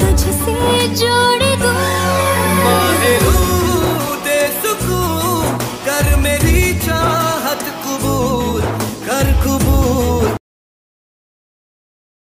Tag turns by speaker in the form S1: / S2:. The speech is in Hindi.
S1: तुझसे जोड़ दूँ।
S2: दे सुकून कर मेरी